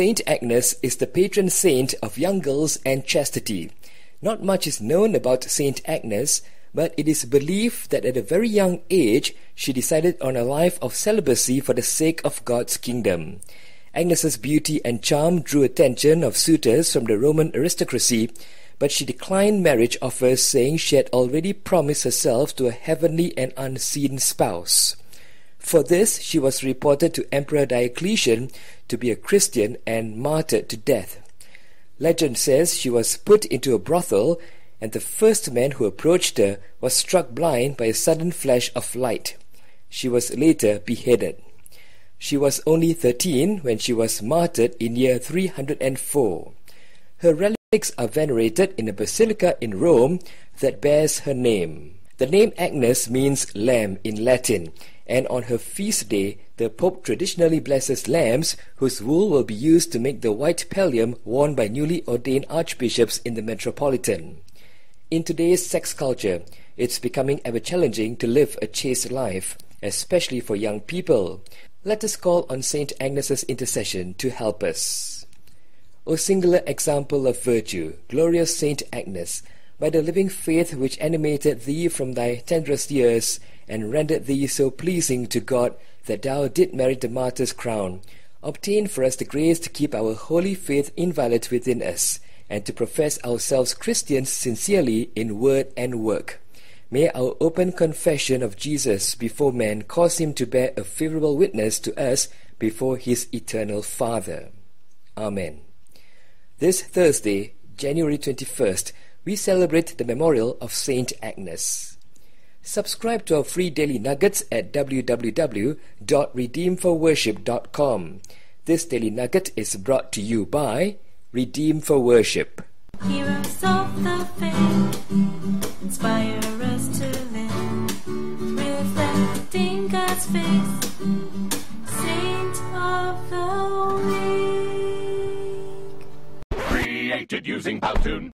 Saint Agnes is the patron saint of young girls and chastity. Not much is known about Saint Agnes, but it is believed that at a very young age she decided on a life of celibacy for the sake of God's kingdom. Agnes's beauty and charm drew attention of suitors from the Roman aristocracy, but she declined marriage offers saying she had already promised herself to a heavenly and unseen spouse. For this she was reported to Emperor Diocletian to be a Christian and martyred to death. Legend says she was put into a brothel and the first man who approached her was struck blind by a sudden flash of light. She was later beheaded. She was only thirteen when she was martyred in year 304. Her relics are venerated in a basilica in Rome that bears her name. The name Agnes means lamb in Latin, and on her feast day, the Pope traditionally blesses lambs whose wool will be used to make the white pallium worn by newly ordained archbishops in the metropolitan. In today's sex culture, it's becoming ever challenging to live a chaste life, especially for young people. Let us call on Saint Agnes's intercession to help us. O singular example of virtue, glorious Saint Agnes, by the living faith which animated thee from thy tenderest years, and rendered thee so pleasing to God that thou didst merit the martyr's crown, obtain for us the grace to keep our holy faith inviolate within us, and to profess ourselves Christians sincerely in word and work. May our open confession of Jesus before men cause him to bear a favorable witness to us before his eternal Father. Amen. This Thursday, January 21st, we celebrate the memorial of Saint Agnes. Subscribe to our free daily nuggets at www.redeemedforworship.com. This daily nugget is brought to you by Redeemed for Worship. Heroes of the faith, face. Saint of the week. Created using Powtoon.